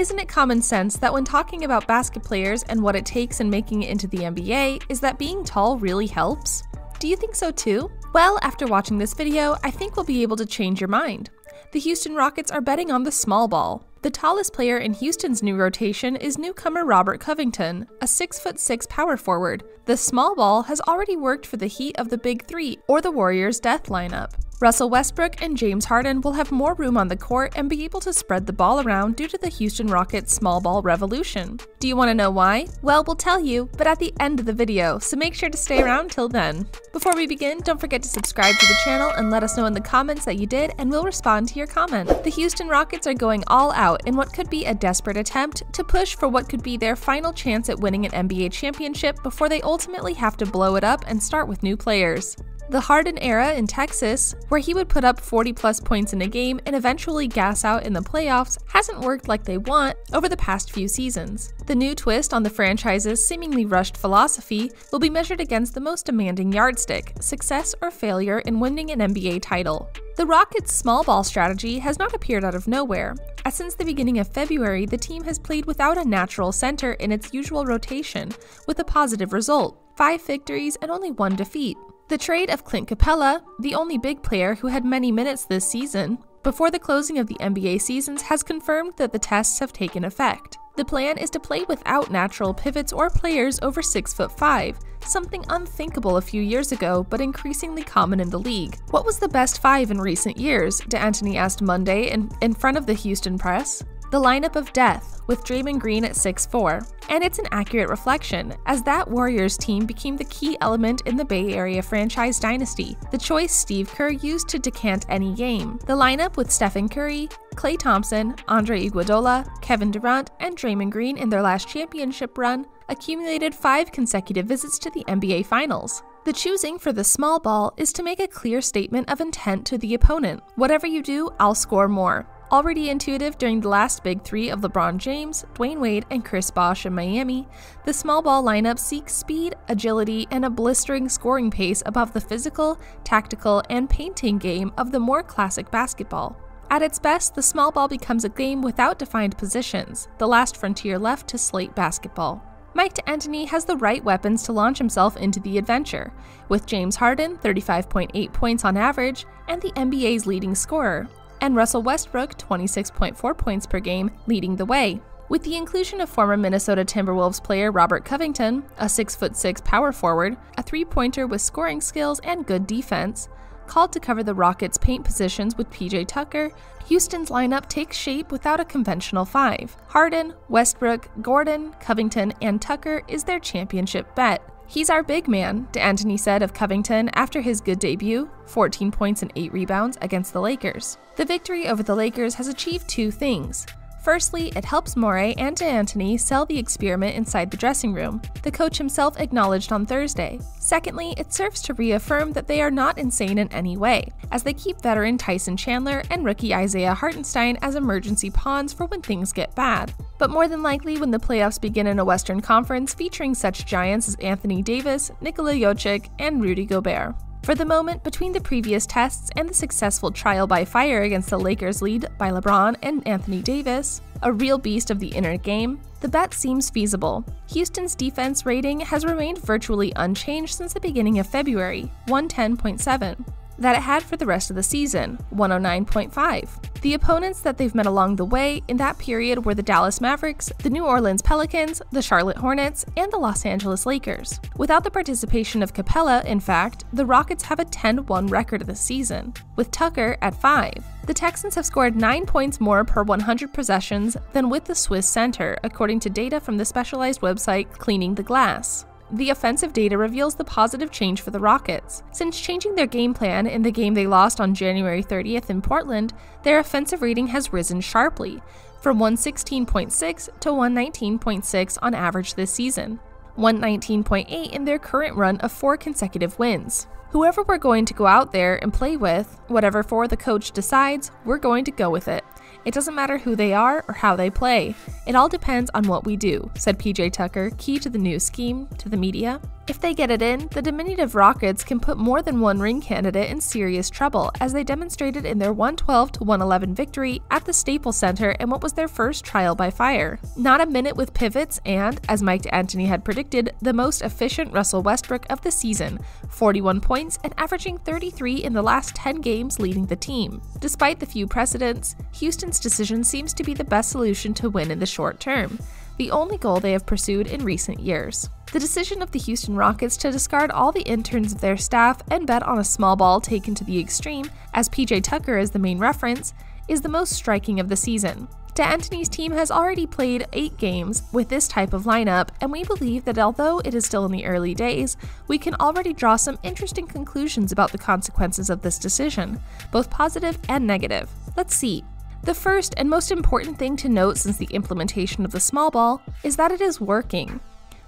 isn't it common sense that when talking about basket players and what it takes in making it into the NBA, is that being tall really helps? Do you think so too? Well, after watching this video, I think we'll be able to change your mind. The Houston Rockets are betting on the small ball. The tallest player in Houston's new rotation is newcomer Robert Covington, a 6'6 power forward. The small ball has already worked for the Heat of the Big Three or the Warriors' death lineup. Russell Westbrook and James Harden will have more room on the court and be able to spread the ball around due to the Houston Rockets small ball revolution. Do you want to know why? Well, we'll tell you, but at the end of the video, so make sure to stay around till then. Before we begin, don't forget to subscribe to the channel and let us know in the comments that you did and we'll respond to your comment. The Houston Rockets are going all out in what could be a desperate attempt to push for what could be their final chance at winning an NBA championship before they ultimately have to blow it up and start with new players. The Harden era in Texas, where he would put up 40 plus points in a game and eventually gas out in the playoffs, hasn't worked like they want over the past few seasons. The new twist on the franchise's seemingly rushed philosophy will be measured against the most demanding yardstick success or failure in winning an NBA title. The Rockets' small ball strategy has not appeared out of nowhere, as since the beginning of February, the team has played without a natural center in its usual rotation, with a positive result five victories and only one defeat. The trade of Clint Capela, the only big player who had many minutes this season, before the closing of the NBA seasons has confirmed that the tests have taken effect. The plan is to play without natural pivots or players over 6 foot 5, something unthinkable a few years ago but increasingly common in the league. What was the best 5 in recent years? D'Antoni asked Monday in, in front of the Houston press the lineup of death, with Draymond Green at 6'4. And it's an accurate reflection, as that Warriors team became the key element in the Bay Area franchise dynasty, the choice Steve Kerr used to decant any game. The lineup with Stephen Curry, Klay Thompson, Andre Iguodala, Kevin Durant, and Draymond Green in their last championship run accumulated five consecutive visits to the NBA Finals. The choosing for the small ball is to make a clear statement of intent to the opponent. Whatever you do, I'll score more. Already intuitive during the last big three of LeBron James, Dwyane Wade, and Chris Bosh in Miami, the small ball lineup seeks speed, agility, and a blistering scoring pace above the physical, tactical, and painting game of the more classic basketball. At its best, the small ball becomes a game without defined positions, the last frontier left to slate basketball. Mike D'Antoni has the right weapons to launch himself into the adventure, with James Harden, 35.8 points on average, and the NBA's leading scorer, and Russell Westbrook, 26.4 points per game, leading the way. With the inclusion of former Minnesota Timberwolves player Robert Covington, a 6'6 power forward, a three pointer with scoring skills and good defense, called to cover the Rockets' paint positions with PJ Tucker, Houston's lineup takes shape without a conventional five. Harden, Westbrook, Gordon, Covington, and Tucker is their championship bet. He's our big man, D'Antoni said of Covington after his good debut 14 points and 8 rebounds against the Lakers. The victory over the Lakers has achieved two things Firstly, it helps Morey and D'Antoni sell the experiment inside the dressing room, the coach himself acknowledged on Thursday. Secondly, it serves to reaffirm that they are not insane in any way, as they keep veteran Tyson Chandler and rookie Isaiah Hartenstein as emergency pawns for when things get bad. But more than likely, when the playoffs begin in a Western Conference featuring such giants as Anthony Davis, Nikola Jokic, and Rudy Gobert. For the moment, between the previous tests and the successful trial by fire against the Lakers lead by LeBron and Anthony Davis, a real beast of the inner game, the bet seems feasible. Houston's defense rating has remained virtually unchanged since the beginning of February, 110.7 that it had for the rest of the season, 109.5. The opponents that they've met along the way in that period were the Dallas Mavericks, the New Orleans Pelicans, the Charlotte Hornets, and the Los Angeles Lakers. Without the participation of Capela, in fact, the Rockets have a 10 1 record this season, with Tucker at 5. The Texans have scored 9 points more per 100 possessions than with the Swiss center, according to data from the specialized website Cleaning the Glass. The offensive data reveals the positive change for the Rockets. Since changing their game plan in the game they lost on January 30th in Portland, their offensive rating has risen sharply, from 116.6 to 119.6 on average this season, 119.8 in their current run of four consecutive wins. Whoever we're going to go out there and play with, whatever four the coach decides, we're going to go with it. It doesn't matter who they are or how they play. It all depends on what we do, said PJ Tucker, key to the new scheme, to the media. If they get it in, the diminutive Rockets can put more than one ring candidate in serious trouble, as they demonstrated in their 112 111 victory at the Staples Center in what was their first trial by fire. Not a minute with pivots, and, as Mike D'Antoni had predicted, the most efficient Russell Westbrook of the season 41 points and averaging 33 in the last 10 games leading the team. Despite the few precedents, Houston's decision seems to be the best solution to win in the short term the only goal they have pursued in recent years. The decision of the Houston Rockets to discard all the interns of their staff and bet on a small ball taken to the extreme, as PJ Tucker is the main reference, is the most striking of the season. D'Antoni's team has already played eight games with this type of lineup, and we believe that although it is still in the early days, we can already draw some interesting conclusions about the consequences of this decision, both positive and negative. Let's see. The first and most important thing to note since the implementation of the small ball is that it is working.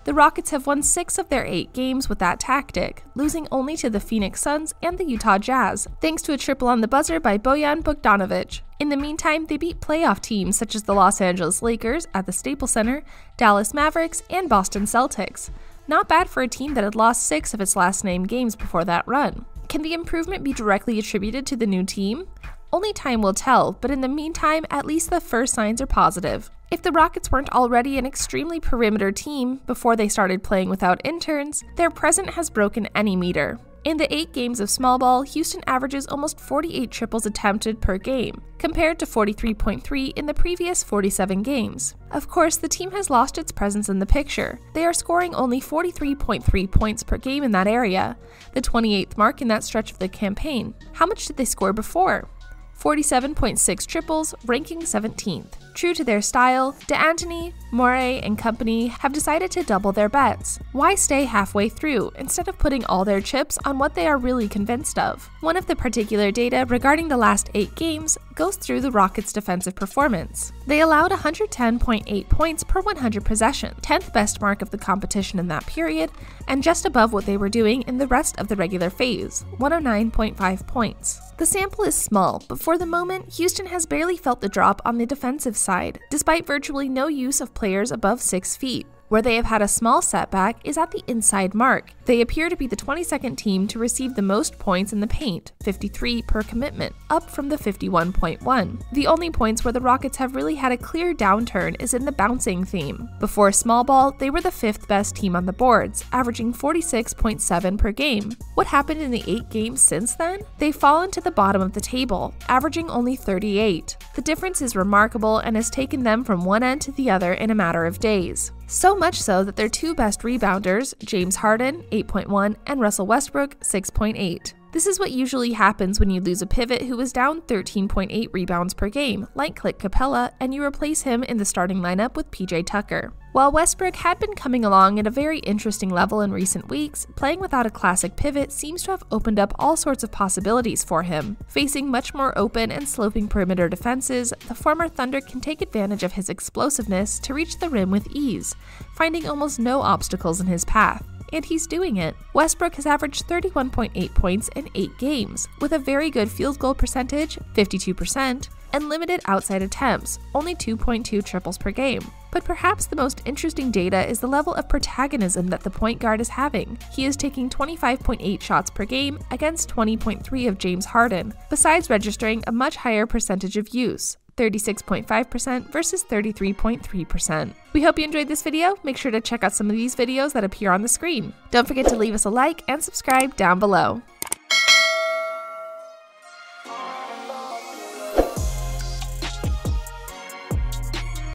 The Rockets have won six of their eight games with that tactic, losing only to the Phoenix Suns and the Utah Jazz, thanks to a triple on the buzzer by Bojan Bogdanovic. In the meantime, they beat playoff teams such as the Los Angeles Lakers at the Staples Center, Dallas Mavericks, and Boston Celtics. Not bad for a team that had lost six of its last named games before that run. Can the improvement be directly attributed to the new team? Only time will tell, but in the meantime, at least the first signs are positive. If the Rockets weren't already an extremely perimeter team before they started playing without interns, their present has broken any meter. In the eight games of small ball, Houston averages almost 48 triples attempted per game, compared to 43.3 in the previous 47 games. Of course, the team has lost its presence in the picture. They are scoring only 43.3 points per game in that area, the 28th mark in that stretch of the campaign. How much did they score before? 47.6 triples, ranking 17th. True to their style, D'Antoni, Morey, and company have decided to double their bets. Why stay halfway through instead of putting all their chips on what they are really convinced of? One of the particular data regarding the last eight games goes through the Rockets' defensive performance. They allowed 110.8 points per 100 possession, 10th best mark of the competition in that period, and just above what they were doing in the rest of the regular phase, 109.5 points. The sample is small, but for the moment, Houston has barely felt the drop on the defensive side, despite virtually no use of players above 6 feet. Where they have had a small setback is at the inside mark. They appear to be the 22nd team to receive the most points in the paint, 53 per commitment, up from the 51.1. The only points where the Rockets have really had a clear downturn is in the bouncing theme. Before small ball, they were the fifth best team on the boards, averaging 46.7 per game. What happened in the eight games since then? They've fallen to the bottom of the table, averaging only 38. The difference is remarkable and has taken them from one end to the other in a matter of days. So much so that their two best rebounders, James Harden, 8.1, and Russell Westbrook, 6.8. This is what usually happens when you lose a pivot who was down 13.8 rebounds per game, like Clint Capela, and you replace him in the starting lineup with PJ Tucker. While Westbrook had been coming along at a very interesting level in recent weeks, playing without a classic pivot seems to have opened up all sorts of possibilities for him. Facing much more open and sloping perimeter defenses, the former Thunder can take advantage of his explosiveness to reach the rim with ease, finding almost no obstacles in his path and he's doing it. Westbrook has averaged 31.8 points in 8 games, with a very good field goal percentage, 52%, and limited outside attempts, only 2.2 triples per game. But perhaps the most interesting data is the level of protagonism that the point guard is having. He is taking 25.8 shots per game against 20.3 of James Harden, besides registering a much higher percentage of use, 36.5% versus 33.3%. We hope you enjoyed this video. Make sure to check out some of these videos that appear on the screen. Don't forget to leave us a like and subscribe down below.